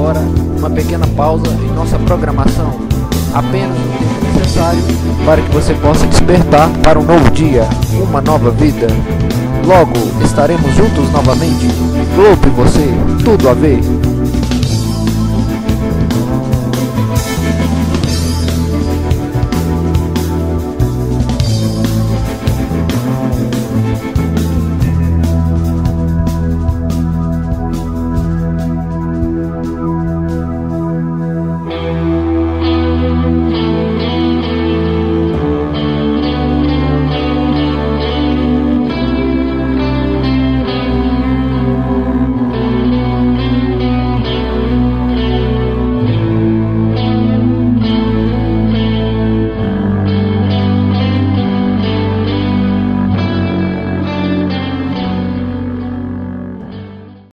agora uma pequena pausa em nossa programação, apenas o tempo necessário para que você possa despertar para um novo dia, uma nova vida. Logo estaremos juntos novamente. Globo e você, tudo a ver.